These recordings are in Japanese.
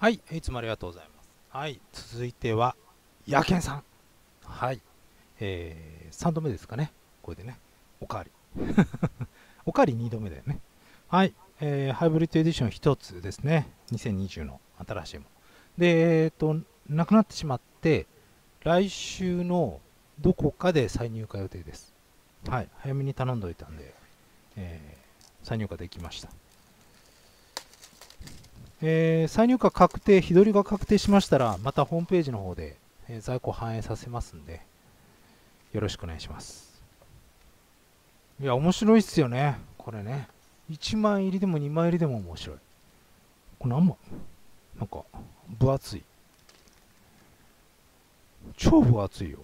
はい、いつもありがとうございます。はい、続いては、やけんさん。はい、えー、3度目ですかね。これでね、おかわり。おかわり2度目だよね。はい、えー、ハイブリッドエディション1つですね。2020の新しいもの。で、えっ、ー、と、なくなってしまって、来週のどこかで再入荷予定です。はい、早めに頼んどいたんで、えー、再入荷できました。えー、再入荷確定、日取りが確定しましたら、またホームページの方で、えー、在庫反映させますんで、よろしくお願いします。いや、面白いっすよね。これね。1枚入りでも2枚入りでも面白い。これ何枚？なんか、分厚い。超分厚いよ。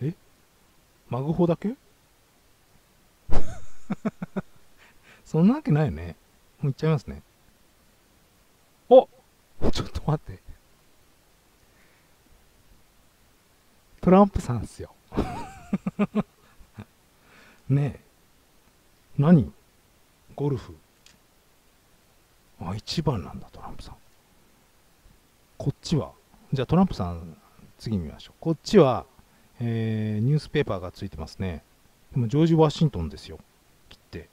え？マグホだけ？そんなわけないよね。もういっちゃいますね。おちょっと待って。トランプさんっすよ。ねえ。何？ゴルフ。あ、一番なんだ、トランプさん。こっちは、じゃあトランプさん、次見ましょう。こっちは、えー、ニュースペーパーがついてますね。でも、ジョージ・ワシントンですよ。切って。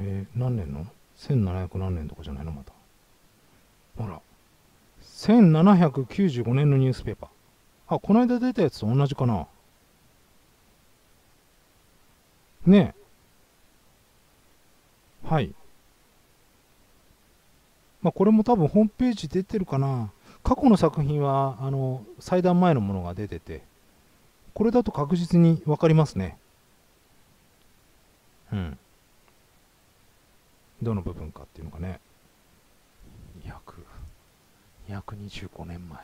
え、何年の ?1700 何年とかじゃないのまた。ほら。1795年のニュースペーパー。あ、この間出たやつと同じかな。ねえ。はい。まあ、これも多分ホームページ出てるかな。過去の作品は、あの、祭壇前のものが出てて、これだと確実に分かりますね。うん。どの部分かっていうのがね。200、225年前。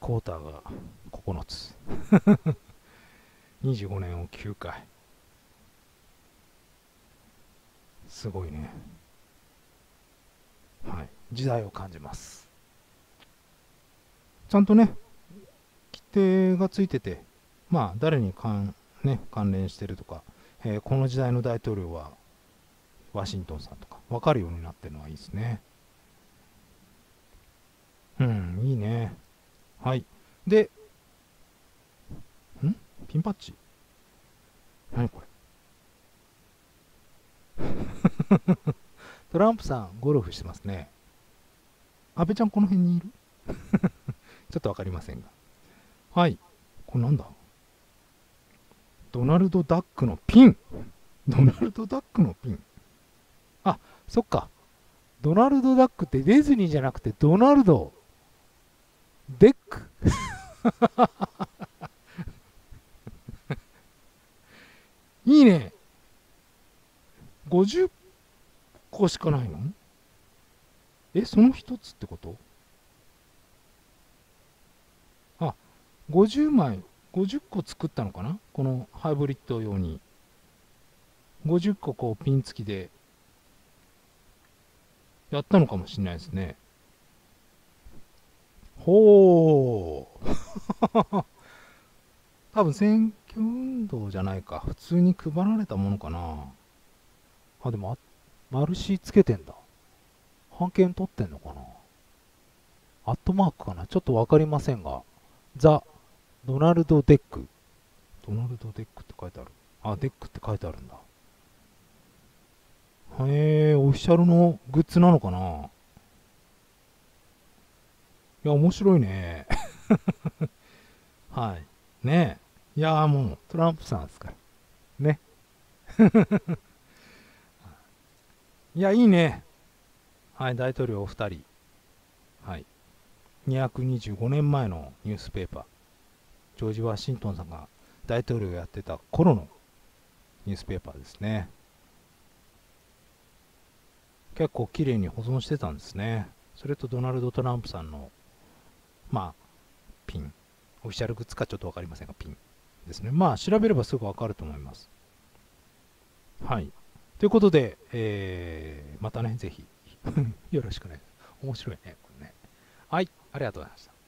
クォーターが9つ。25年を9回。すごいね。はい。時代を感じます。ちゃんとね、規定がついてて、まあ、誰に関,、ね、関連してるとか、えー、この時代の大統領はワシントンさんとか分かるようになってるのはいいですね。うん、いいね。はい。で、ん？ピンパッチ？何これ？トランプさん、ゴルフしてますね。安倍ちゃん、この辺にいる？ちょっとわかりませんが。はい。これなんだ？ドナルド・ダックのピンドナルド・ダックのピン、そっか。ドナルド・ダックってディズニーじゃなくてドナルド・デック。いいね。50個しかないの？え、その一つってこと？あ、50枚、50個作ったのかな？このハイブリッド用に。50個こうピン付きで。やったのかもしれないですね。ほー 多分選挙運動じゃないか。普通に配られたものかな。あ、でも、マルシーつけてんだ。版権取ってんのかなアットマークかなちょっとわかりませんが。 The Donald Deck。Donald Deck って書いてある。あ、 Deck って書いてあるんだ。へえ、オフィシャルのグッズなのかな？いや、面白いね。はい。ねえ。いやもう、トランプさんですから。ね。いや、いいね。はい、大統領お二人。はい。225年前のニュースペーパー。ジョージ・ワシントンさんが大統領をやってた頃のニュースペーパーですね。結構綺麗に保存してたんですね。それとドナルド・トランプさんのまあ、ピン。オフィシャルグッズかちょっと分かりませんが、ピンですね。まあ、調べればすぐわかると思います。はい。ということで、えー、またね、ぜひ よろしくね。面白いね、これね。はい、ありがとうございました。